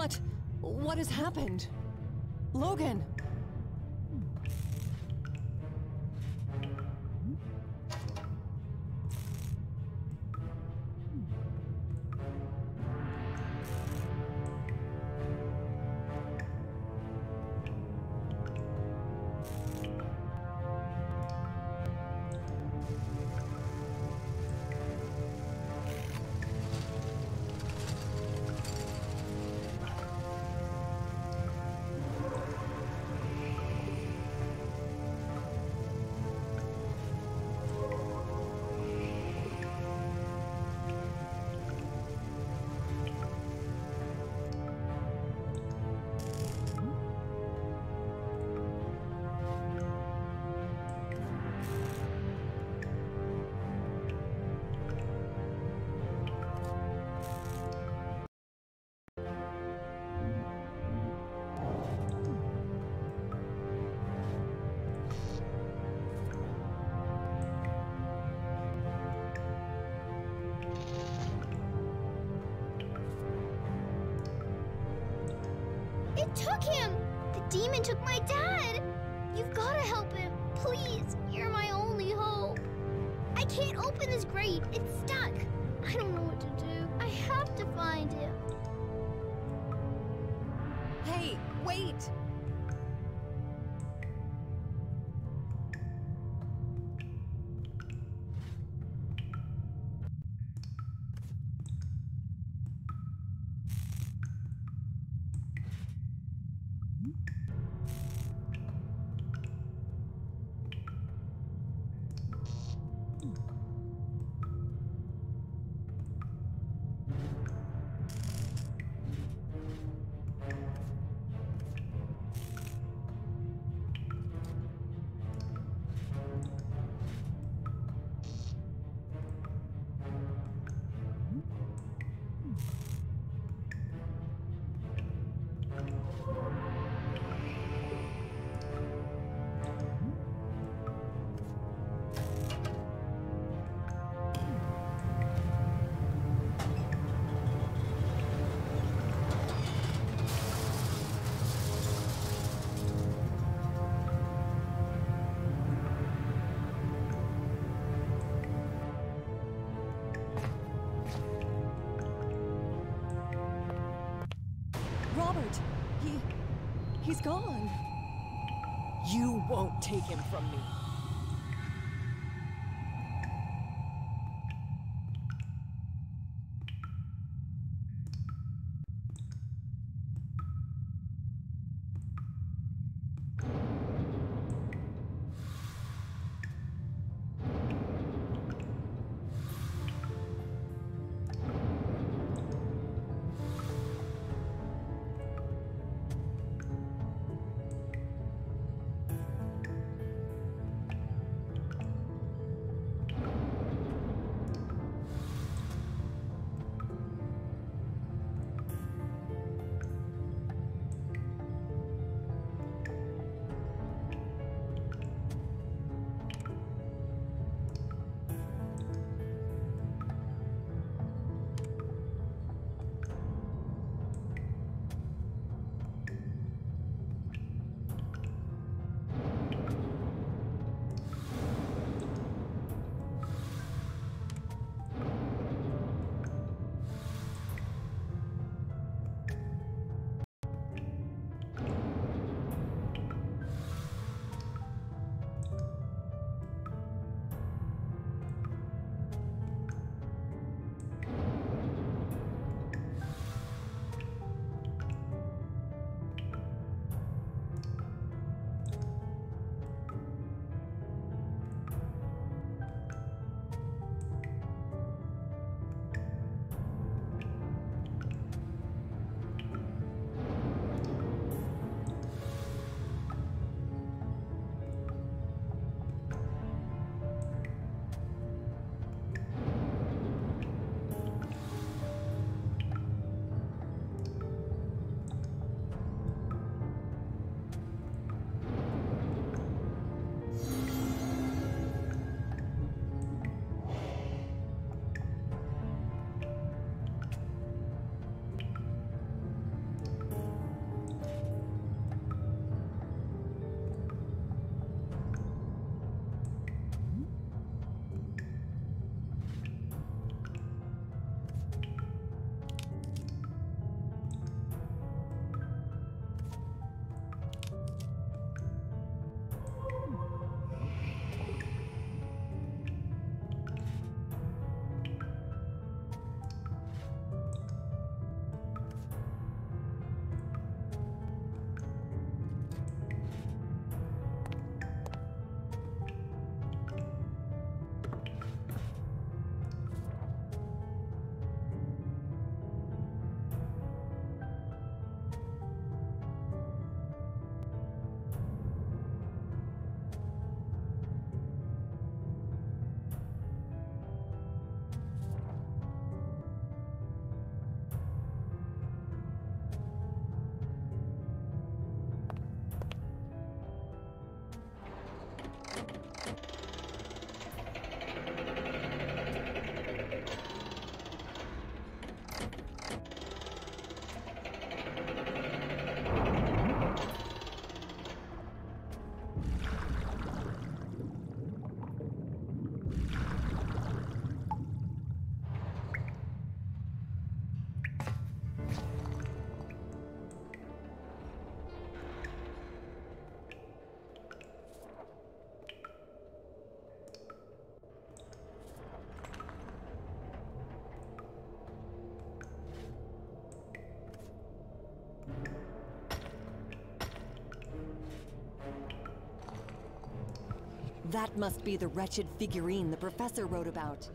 What? What has happened? Logan! It took him! The demon took my dad! You've gotta help him. Please, you're my only hope. I can't open this grate. It's stuck. I don't know what to do. I have to find him. Hey, wait! He's gone. You won't take him from me. That must be the wretched figurine the professor wrote about.